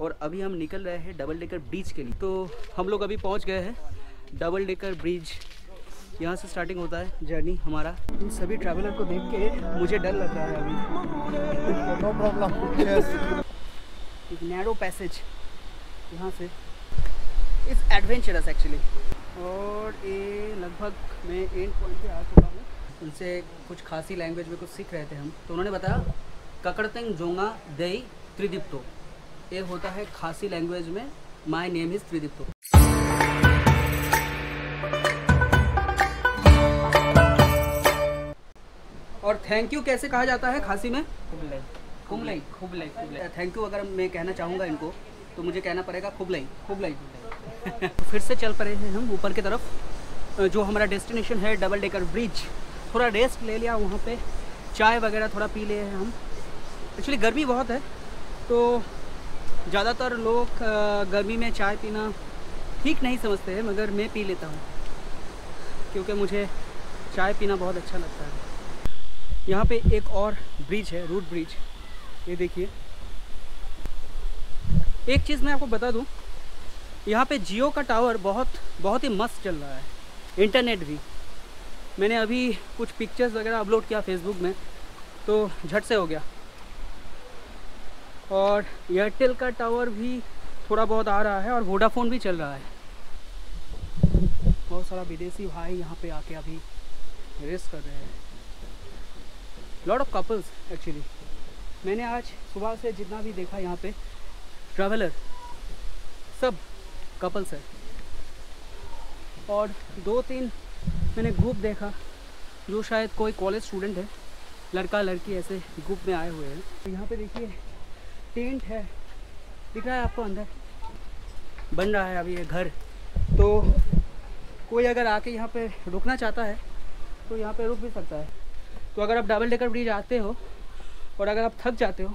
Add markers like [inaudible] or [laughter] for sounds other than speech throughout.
और अभी हम निकल रहे हैं डबल डेकर ब्रिज के लिए। तो हम लोग अभी पहुँच गए हैं डबल डेकर ब्रिज। यहाँ से स्टार्टिंग होता है जर्नी हमारा। इन सभी ट्रैवलर को देख के मुझे डर लग रहा है अभी। No problem. Yes. एक नैरो पैसेज यहाँ से। इस एडवेंचरस एक्चुअली और ये लगभग मैं एंड पॉइंट पे आ चुका हूँ। उनसे कुछ खासी लैंग्वेज में कुछ सीख रहे थे हम। तो उन्होंने बताया ककड़तेंग जोंगा दई त्रिदीप्तो। ये होता है खासी लैंग्वेज में माई नेम इज़ त्रिदीप्तो और थैंक यू कैसे कहा जाता है खासी में? खुबलाई। खुबलाई। खुबलाई थैंक यू अगर मैं कहना चाहूँगा इनको तो मुझे कहना पड़ेगा खुबलई। खुबलई [laughs] फिर से चल पड़े हैं हम ऊपर की तरफ़। जो हमारा डेस्टिनेशन है डबल डेकर ब्रिज थोड़ा रेस्ट ले लिया वहाँ पे। चाय वगैरह थोड़ा पी लिए हैं हम। एक्चुअली गर्मी बहुत है तो ज़्यादातर लोग गर्मी में चाय पीना ठीक नहीं समझते हैं, मगर मैं पी लेता हूँ। क्योंकि मुझे चाय पीना बहुत अच्छा लगता है। यहाँ पे एक और ब्रिज है रूट ब्रिज ये देखिए। एक चीज़ मैं आपको बता दूँ, यहाँ पे जियो का टावर बहुत बहुत ही मस्त चल रहा है। इंटरनेट भी। मैंने अभी कुछ पिक्चर्स वगैरह अपलोड किया फेसबुक में तो झट से हो गया। और एयरटेल का टावर भी थोड़ा बहुत आ रहा है और वोडाफोन भी चल रहा है। बहुत सारा विदेशी भाई यहाँ पे आके अभी रेस कर रहे हैं। लॉट ऑफ़ कपल्स एक्चुअली मैंने आज सुबह से जितना भी देखा यहाँ पे ट्रैवलर सब कपल्स है। और दो तीन मैंने ग्रुप देखा, जो शायद कोई कॉलेज स्टूडेंट है लड़का लड़की ऐसे ग्रुप में आए हुए हैं। तो यहाँ पे देखिए टेंट है। दिख रहा है आपको अंदर? बन रहा है अभी ये घर। तो कोई अगर आके यहाँ पे रुकना चाहता है तो यहाँ पे रुक भी सकता है। तो अगर आप डबल डेकर ब्रिज आते हो, और अगर आप थक जाते हो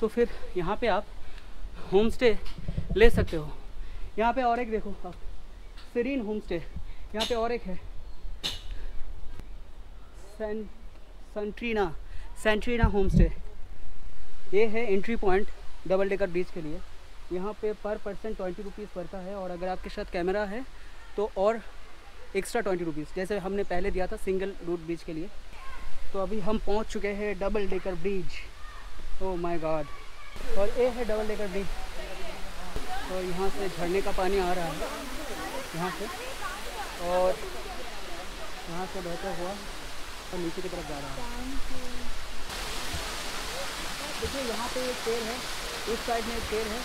तो फिर यहाँ पे आप होम स्टे ले सकते हो। यहाँ पे और एक देखो आप सरीन होम स्टे यहाँ पे और एक है। सेंट्रीना सेंट्रीना होम स्टे ये है entry point double decker bridge के लिए। यहाँ पे पर पर्सन ट्वेंटी रुपीज़ पड़ता है और अगर आपके साथ कैमरा है तो और एक्स्ट्रा ट्वेंटी रुपीज़ जैसे हमने पहले दिया था सिंगल रूट ब्रिज के लिए। तो अभी हम पहुँच चुके हैं double decker bridge oh my God और ये है डबल डेकर ब्रिज और यहाँ से झरने का पानी आ रहा है। यहाँ से। और यहाँ से बहता हुआ और नीचे की तरफ़ जा रहा है। देखिए यहाँ पे एक पेड़ है इस साइड में एक पेड़ है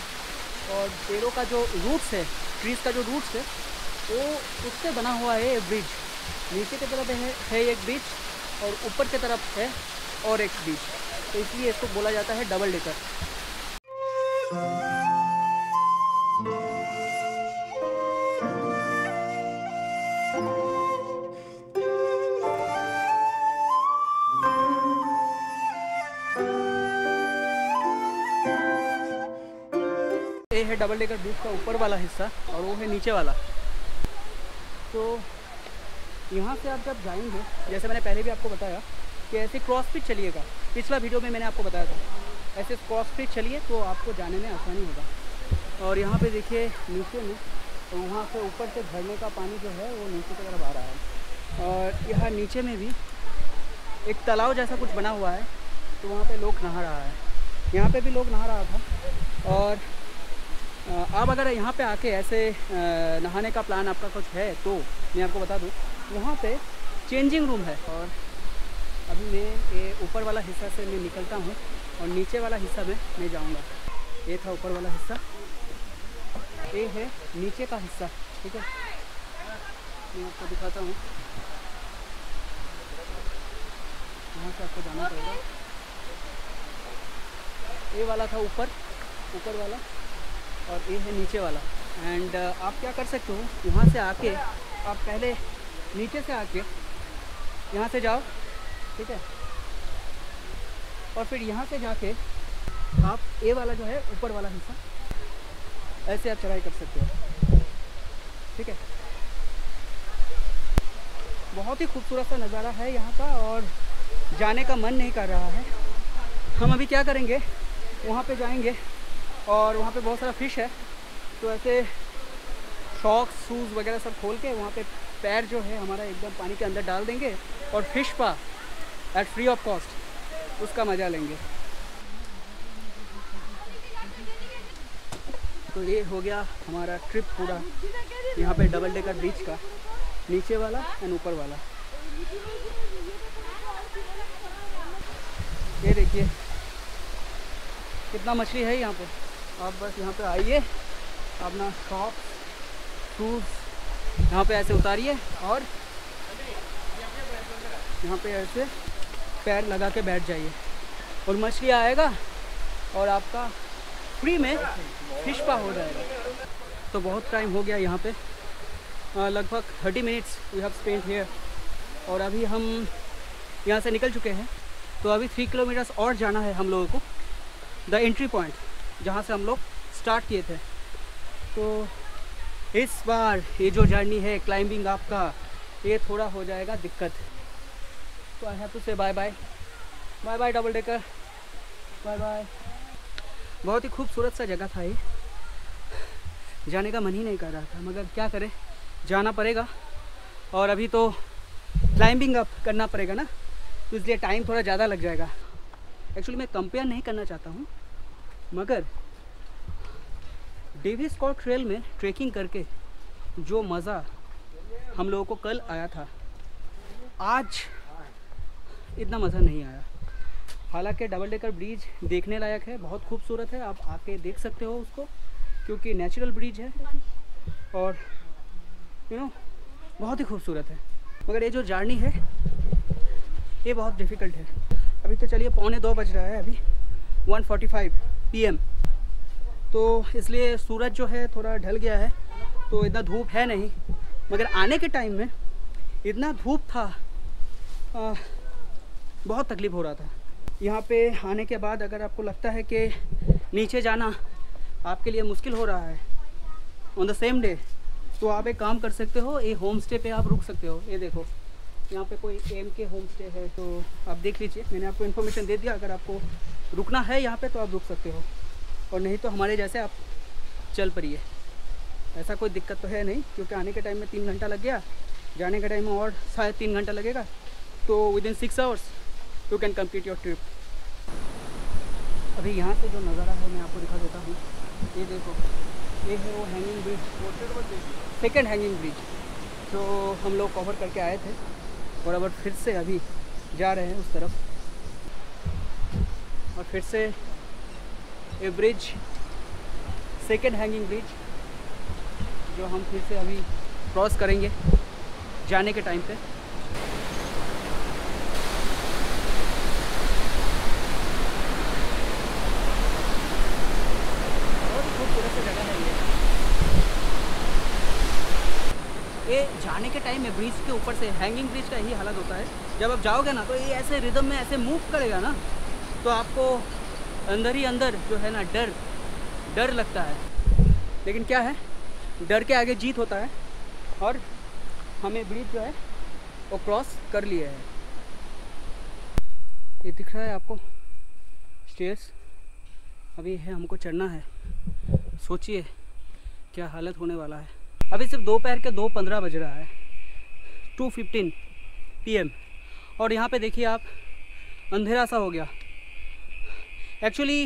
और पेड़ों का जो रूट्स है ट्रीज का जो रूट्स है वो उससे बना हुआ है एक ब्रिज नीचे की तरफ़ है, है एक ब्रिज और ऊपर की तरफ़ है और एक ब्रिज तो इसलिए इसको बोला जाता है डबल डेकर है डबल डेकर ब्रिज का ऊपर वाला हिस्सा और वो है नीचे वाला। तो यहाँ से आप जब जाएँगे, जैसे मैंने पहले भी आपको बताया कि ऐसे क्रॉस फिट चलिएगा। पिछला वीडियो में मैंने आपको बताया था। ऐसे क्रॉस फिट चलिए तो आपको जाने में आसानी होगा। और यहाँ पे देखिए नीचे में तो वहाँ से ऊपर से झरने का पानी जो है वो नीचे की तरफ़ आ रहा है। और यहाँ नीचे में भी एक तालाब जैसा कुछ बना हुआ है तो वहाँ पे लोग नहा रहा है। यहाँ पे भी लोग नहा रहा था। और आप अगर यहाँ पे आके ऐसे नहाने का प्लान आपका कुछ है तो मैं आपको बता दूँ वहाँ पे चेंजिंग रूम है और अभी मैं ये ऊपर वाला हिस्सा से मैं निकलता हूँ और नीचे वाला हिस्सा में मैं जाऊँगा। ये था ऊपर वाला हिस्सा। ये है नीचे का हिस्सा, ठीक है? मैं आपको दिखाता हूँ। यहाँ से आपको जाना पड़ेगा। ये वाला था ऊपर ऊपर वाला। और ये है नीचे वाला। एंड आप क्या कर सकते हो, यहाँ से आके, आप पहले नीचे से आके, यहाँ से जाओ, ठीक है? और फिर यहाँ से जाके, आप ए वाला जो है, ऊपर वाला हिस्सा, ऐसे आप चढ़ाई कर सकते हो, ठीक है? बहुत ही खूबसूरत सा नज़ारा है यहाँ का, और जाने का मन नहीं कर रहा है। हम अभी क्या करेंगे, वहाँ पे जाएँगे और वहाँ पे बहुत सारा फ़िश है। तो ऐसे शॉक्स शूज़ वगैरह सब खोल के वहाँ पे पैर जो है हमारा एकदम पानी के अंदर डाल देंगे और फ़िश पा एट फ्री ऑफ़ कॉस्ट उसका मज़ा लेंगे। तो ये हो गया हमारा ट्रिप पूरा। यहाँ पे डबल डेकर ब्रिज का। नीचे वाला एंड ऊपर वाला। ये देखिए, कितना मछली है यहाँ पे। आप बस यहाँ पे आइए, अपना शॉप शूज़ यहाँ पे ऐसे उतारिए और यहाँ पे ऐसे पैर लगा के बैठ जाइए। और मछली आएगा और आपका फ्री में फ़िश पा हो जाएगा। तो बहुत टाइम हो गया यहाँ पे। लगभग thirty minutes we have spend here और अभी हम यहाँ से निकल चुके हैं। तो अभी थ्री किलोमीटर्स और जाना है हम लोगों को। द एंट्री पॉइंट जहाँ से हम लोग स्टार्ट किए थे। तो इस बार ये जो जर्नी है क्लाइंबिंग आपका, ये थोड़ा हो जाएगा दिक्कत। तो I have to say bye bye bye bye double decker bye bye बहुत ही खूबसूरत सा जगह था ये। जाने का मन ही नहीं कर रहा था, मगर क्या करें, जाना पड़ेगा। और अभी तो क्लाइंबिंग अप करना पड़ेगा ना तो इसलिए टाइम थोड़ा ज़्यादा लग जाएगा। एक्चुअली मैं कंपेयर नहीं करना चाहता हूँ। मगर डेवी स्कॉट ट्रेल में ट्रेकिंग करके जो मज़ा हम लोगों को कल आया था, आज इतना मज़ा नहीं आया। हालाँकि डबल डेकर ब्रिज देखने लायक है, बहुत खूबसूरत है, आप आके देख सकते हो उसको, क्योंकि नेचुरल ब्रिज है और यू नो बहुत ही खूबसूरत है। मगर ये जो जर्नी है, ये बहुत डिफ़िकल्ट है। अभी तो चलिए पौने दो बज रहा है अभी 1:45 पीएम। तो इसलिए सूरज जो है थोड़ा ढल गया है तो इतना धूप है नहीं। मगर आने के टाइम में इतना धूप था आ, बहुत तकलीफ़ हो रहा था। यहाँ पे आने के बाद अगर आपको लगता है कि नीचे जाना आपके लिए मुश्किल हो रहा है ऑन द सेम डे तो आप एक काम कर सकते हो ये होम स्टे पे आप रुक सकते हो। ये देखो। यहाँ पे कोई एम के होम स्टे है तो आप देख लीजिए। मैंने आपको इन्फॉर्मेशन दे दिया अगर आपको रुकना है यहाँ पे तो आप रुक सकते हो। और नहीं तो हमारे जैसे आप चल पड़िए। ऐसा कोई दिक्कत तो है नहीं क्योंकि आने के टाइम में तीन घंटा लग गया। जाने के टाइम में और शायद तीन घंटा लगेगा। तो within six hours you can complete your trip अभी यहाँ से जो नज़ारा है मैं आपको दिखा देता हूँ। ये देखो ये है वो hanging bridge second hanging bridge जो हम लोग कवर करके आए थे। और अब फिर से अभी जा रहे हैं उस तरफ़। और फिर से ये ब्रिज सेकेंड हैंगिंग ब्रिज जो हम फिर से अभी क्रॉस करेंगे जाने के टाइम पे। ये जाने के टाइम में ब्रिज के ऊपर से हैंगिंग ब्रिज का ही हालत होता है। जब आप जाओगे ना तो ये ऐसे रिदम में, ऐसे मूव करेगा ना तो आपको अंदर ही अंदर जो है ना, डर डर लगता है। लेकिन क्या है? डर के आगे जीत होता है और हमें ब्रिज जो है, वो क्रॉस कर लिए है। ये दिख रहा है आपको? स्टेयर्स अभी है, हमको चढ़ना है। सोचिए, क्या हालत होने वाला है। अभी सिर्फ़ दोपहर के दो पंद्रह बज रहा है। टू फिफ्टीन पी और यहाँ पे देखिए आप, अंधेरा सा हो गया। एक्चुअली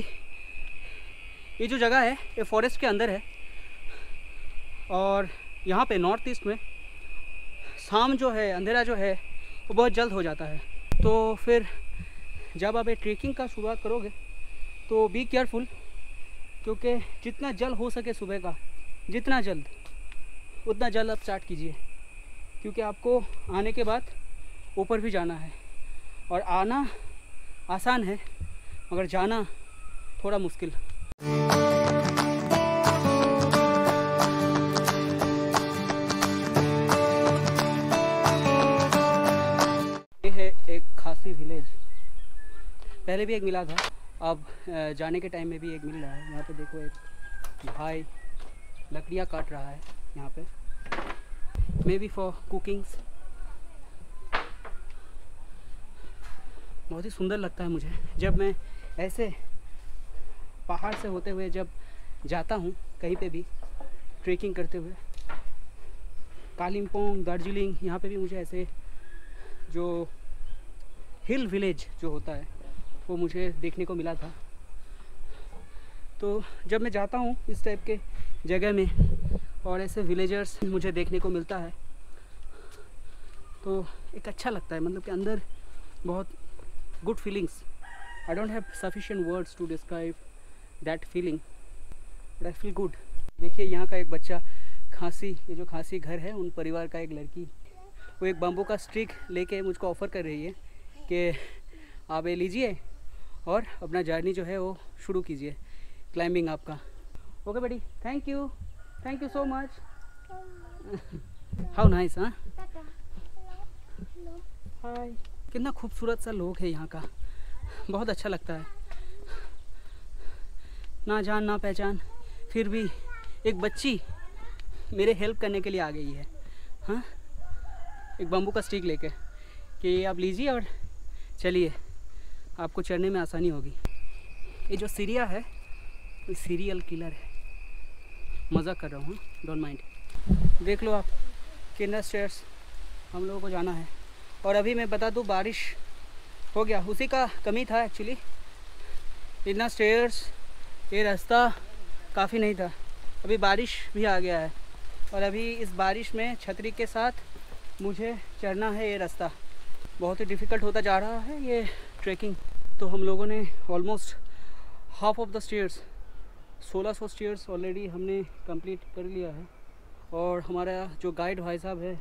ये जो जगह है, ये फॉरेस्ट के अंदर है। और यहाँ पे नॉर्थ ईस्ट में शाम जो है, अंधेरा जो है, वो बहुत जल्द हो जाता है। तो फिर जब आप ये ट्रेकिंग का शुरुआत करोगे तो बी केयरफुल क्योंकि जितना जल्द हो सके सुबह का, जितना जल्द। उतना जल्द आप स्टार्ट कीजिए, क्योंकि आपको आने के बाद ऊपर भी जाना है। और आना आसान है, मगर जाना थोड़ा मुश्किल। ये है एक खासी विलेज पहले भी एक मिला था, अब जाने के टाइम में भी एक मिल रहा है। यहाँ पे देखो एक भाई लकड़ियाँ काट रहा है। यहाँ पे। मे बी फॉर कुकिंग्स बहुत ही सुंदर लगता है मुझे। जब मैं ऐसे पहाड़ से होते हुए जब जाता हूँ कहीं पे भी ट्रेकिंग करते हुए कालिम्पोंग दार्जिलिंग यहाँ पे भी मुझे ऐसे जो हिल विलेज जो होता है, वो मुझे देखने को मिला था। तो जब मैं जाता हूँ इस टाइप के जगह में और ऐसे विलेजर्स मुझे देखने को मिलता है। तो एक अच्छा लगता है मतलब कि अंदर बहुत good feelings I don't have sufficient words to describe that feeling but I feel good देखिए, यहाँ का एक बच्चा खांसी, ये जो खांसी घर है, उन परिवार का एक लड़की, वो एक बम्बू का स्टिक लेके मुझको ऑफ़र कर रही है कि आप ये लीजिए और अपना जर्नी जो है वो शुरू कीजिए क्लाइंबिंग आपका। ओके बेटी thank you thank you so much how nice हाँ हाय कितना खूबसूरत सा लोग है यहाँ का। बहुत अच्छा लगता है। ना जान ना पहचान फिर भी एक बच्ची मेरे हेल्प करने के लिए आ गई है। हाँ? एक बम्बू का स्टिक लेके। कि आप लीजिए और चलिए। आपको चढ़ने में आसानी होगी। ये जो सीरिया है ये सीरियल किलर है। मज़ा कर रहा हूँ डोंट माइंड देख लो आप किन्ना स्टेयर्स हम लोगों को जाना है। और अभी मैं बता दूँ, बारिश हो गया। उसी का कमी था एक्चुअली इतना स्टेयर्स ये रास्ता काफ़ी नहीं था। अभी बारिश भी आ गया है। और अभी इस बारिश में छतरी के साथ मुझे चढ़ना है ये रास्ता। बहुत ही डिफ़िकल्ट होता जा रहा है ये ट्रैकिंग तो हम लोगों ने almost half of the stairs 1600 stairs already हमने कंप्लीट कर लिया है। और हमारा जो गाइड भाई साहब है,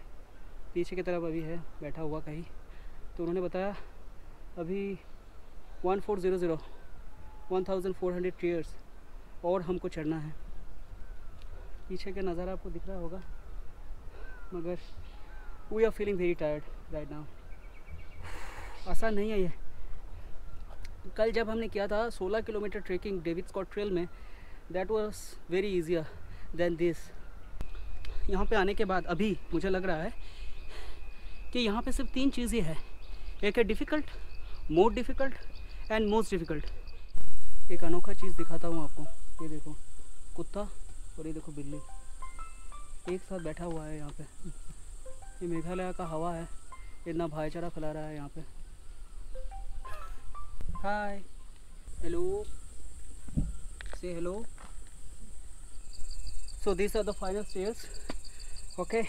पीछे की तरफ़ अभी है, बैठा हुआ कहीं तो उन्होंने बताया, अभी one four zero zero one thousand four hundred stairs और हमको चढ़ना है। पीछे का नज़ारा आपको दिख रहा होगा, मगर we are feeling very tired right now आसान नहीं है ये। कल जब हमने किया था 16 kilometre trekking David Scott trail में that was very easier than this यहाँ पे आने के बाद अभी मुझे लग रहा है कि यहाँ पे सिर्फ़ तीन चीज़ें हैं। एक है difficult more difficult and most difficult एक अनोखा चीज़ दिखाता हूँ आपको। ये देखो, कुत्ता और ये देखो बिल्ली। एक साथ बैठा हुआ है यहाँ पे। ये मेघालय का हवा है। इतना भाईचारा फैला रहा है यहाँ पे। हाय हेलो से hello so this are the final stairs okay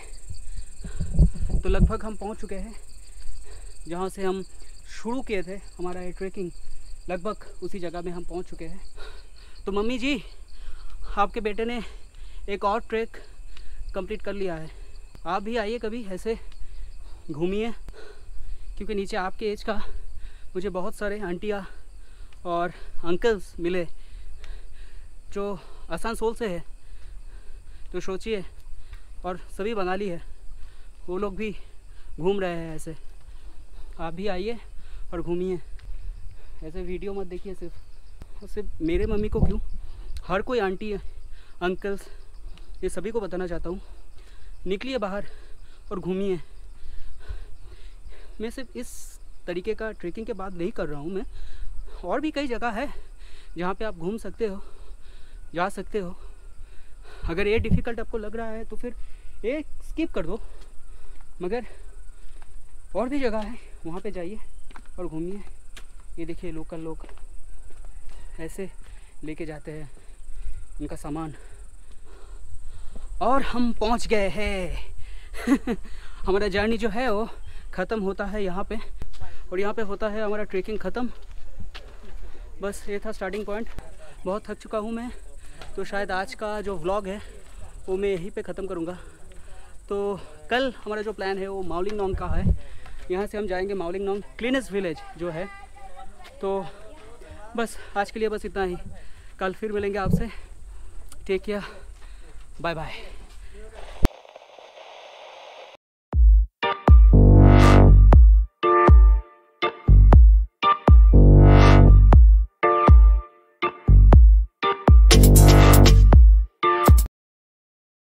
तो लगभग हम पहुँच चुके हैं जहाँ से हम शुरू किए थे हमारा ये ट्रैकिंग लगभग उसी जगह में हम पहुँच चुके हैं। तो मम्मी जी, आपके बेटे ने एक और ट्रैक कंप्लीट कर लिया है। आप भी आइए कभी ऐसे घूमिए, क्योंकि नीचे आपके एज का मुझे बहुत सारे आंटियाँ और अंकल्स मिले, जो आसानसोल से है। तो सोचिए, और सभी बंगाली है। वो लोग भी घूम रहे हैं ऐसे। आप भी आइए और घूमिए। ऐसे वीडियो मत देखिए सिर्फ़। और सिर्फ़ मेरे मम्मी को क्यों? हर कोई आंटी अंकल्स, ये सभी को बताना चाहता हूँ। निकलिए बाहर और घूमिए। मैं सिर्फ़ इस तरीके का ट्रेकिंग के बाद नहीं कर रहा हूँ मैं। और भी कई जगह है जहाँ पे आप घूम सकते हो, जा सकते हो। अगर ये डिफ़िकल्ट आपको लग रहा है तो फिर ये स्किप कर दो। मगर और भी जगह है, वहाँ पे जाइए और घूमिए। ये देखिए लोकल लोग ऐसे लेके जाते हैं उनका सामान। और हम पहुँच गए हैं। [laughs] हमारा जर्नी जो है, वो ख़त्म होता है यहाँ पे। और यहाँ पे होता है, हमारा ट्रेकिंग ख़त्म। बस ये था स्टार्टिंग पॉइंट बहुत थक चुका हूँ मैं। तो शायद आज का जो व्लॉग है, वो मैं यहीं पे ख़त्म करूँगा। तो कल हमारा जो प्लान है, वो माउलिंग नोंग का है। यहाँ से हम जाएँगे माउलिंग नोंग क्लीनेस्ट विलेज जो है। तो बस, आज के लिए बस इतना ही। कल फिर मिलेंगे आपसे। Take care bye bye